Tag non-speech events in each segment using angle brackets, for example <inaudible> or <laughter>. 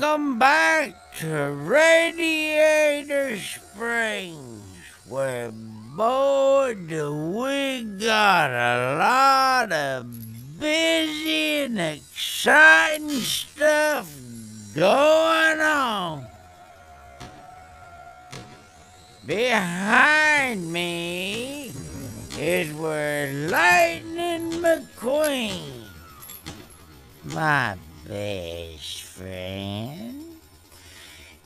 Welcome back to Radiator Springs, where boy do we got a lot of busy and exciting stuff going on. Behind me is where Lightning McQueen, my best friend,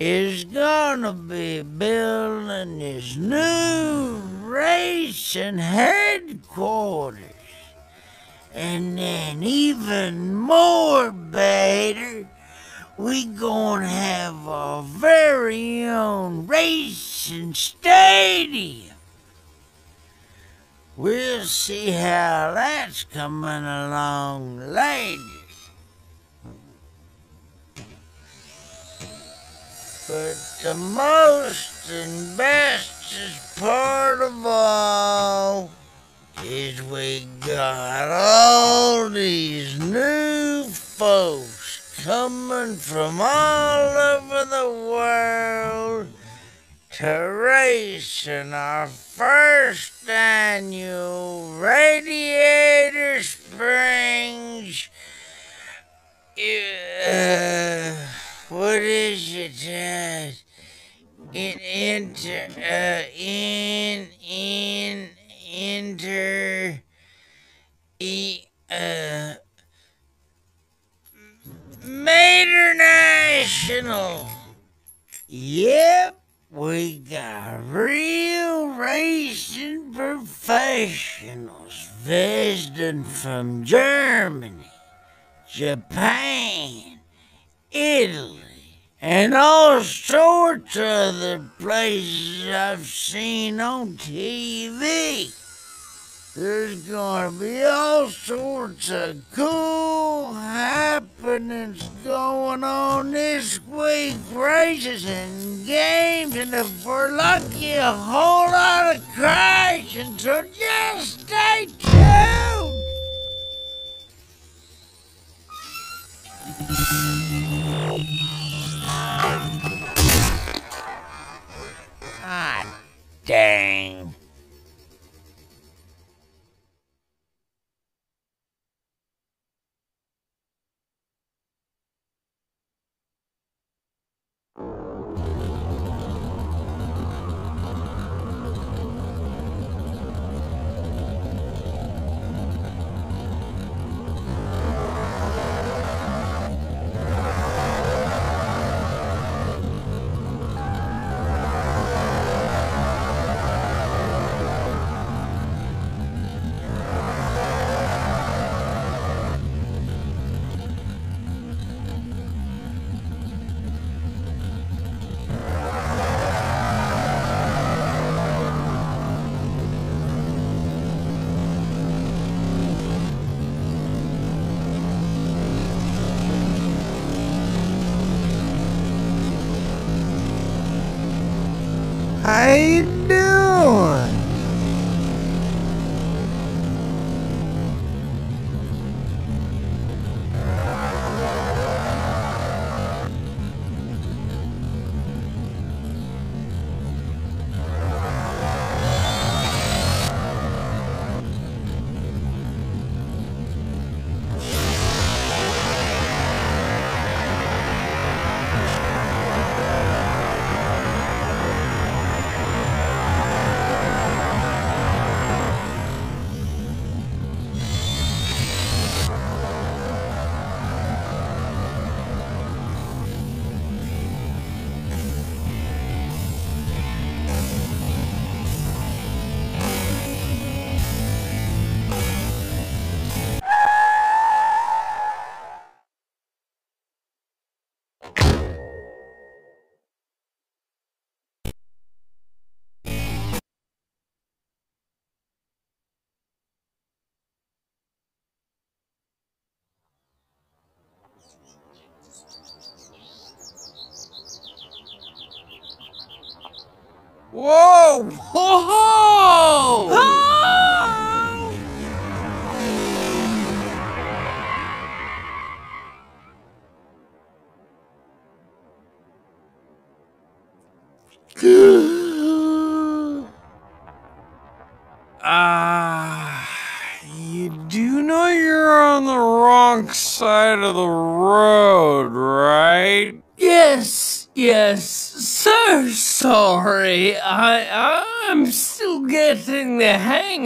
is gonna be building his new racing headquarters. And then even more better, we gonna have our very own racing stadium. We'll see how that's coming along later. But the most and bestest part of all is we got all these new folks coming from all over the world to race in our first annual Radiator Springs. Uh, what is it, Dad? In inter, uh, in, in, inter, e, uh, Mater National. Yep, we got real racing professionals visiting from Germany, Japan, Italy, and all sorts of other places I've seen on TV. There's gonna be all sorts of cool happenings going on this week. Races and games, and if we're lucky, a whole lot of crashing. So just stay tuned. How you Whoa! Whoa! Oh! Good.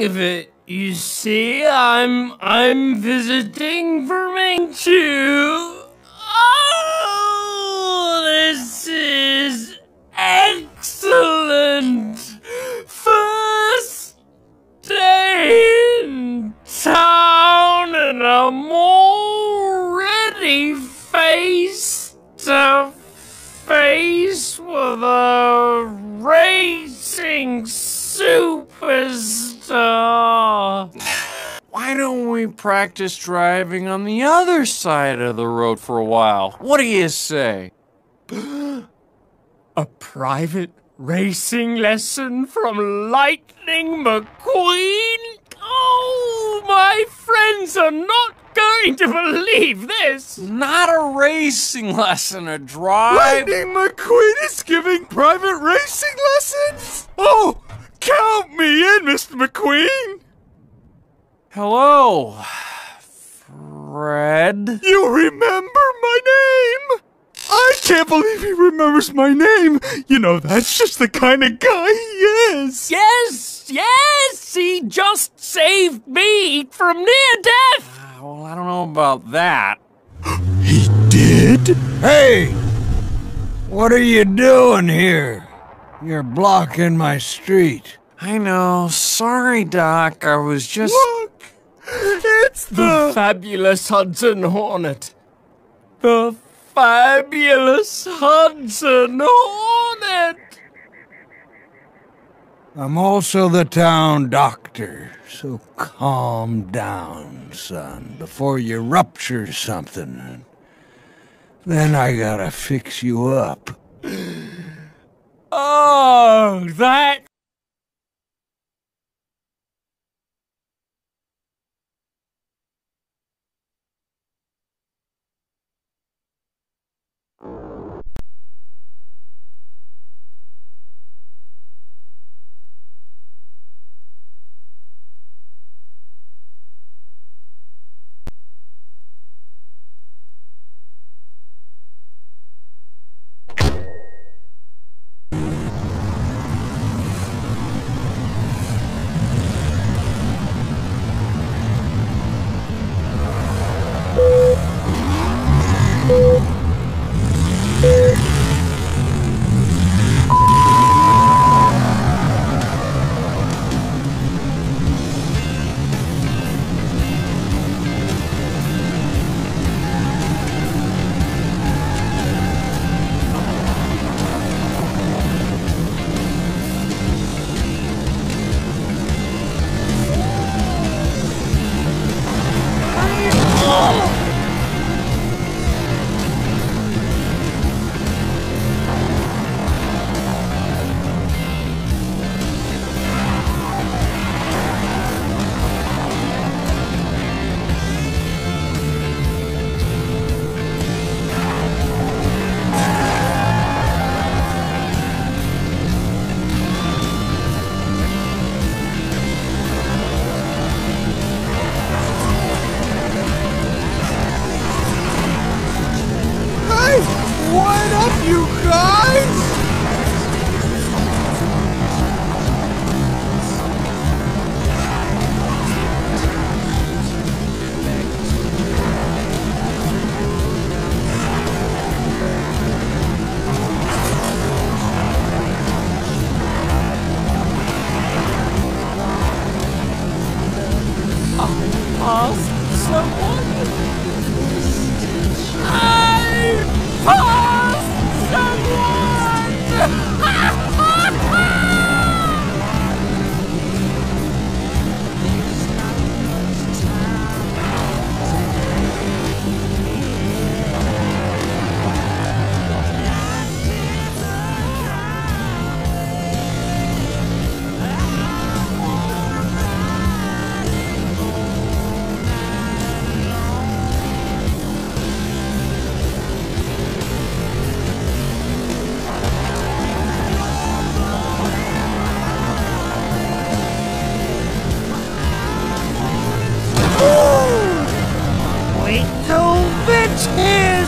Of it. You see, I'm I'm visiting Vermintide. Oh, practice driving on the other side of the road for a while? What do you say? <gasps> A private racing lesson from Lightning McQueen? Oh, my friends are not going to believe this. Not a racing lesson, a drive. Lightning McQueen is giving private racing lessons? Oh, count me in, Mr. McQueen. Hello, Fred. You remember my name? I can't believe he remembers my name. You know, that's just the kind of guy he is. Yes, yes, he just saved me from near death. Uh, well, I don't know about that. <gasps> He did? Hey! What are you doing here? You're blocking my street. I know. Sorry, Doc. I was just. Look, it's The the. fabulous Hudson Hornet. The fabulous Hudson Hornet. I'm also the town doctor, so calm down, son, before you rupture something. Then I gotta fix you up. Oh, that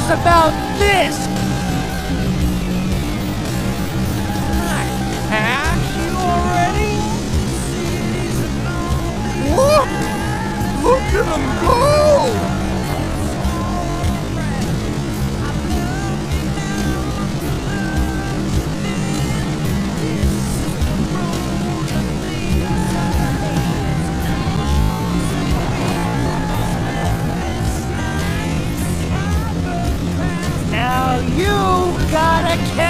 is about this. gotta